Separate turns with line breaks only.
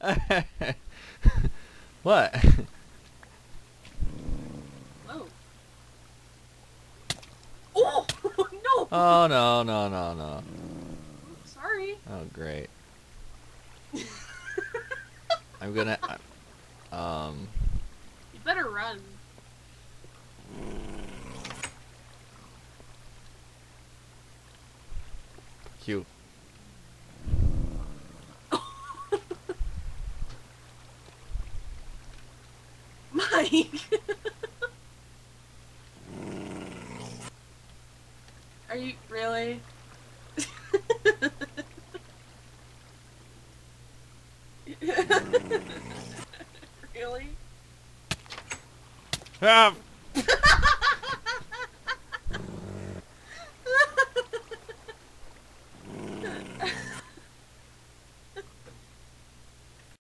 what?
Whoa. Oh no!
Oh no no no no.
Sorry.
Oh great. I'm gonna. uh, Um.
You better run.
Q.
Mike. Are you really? really?
Ah!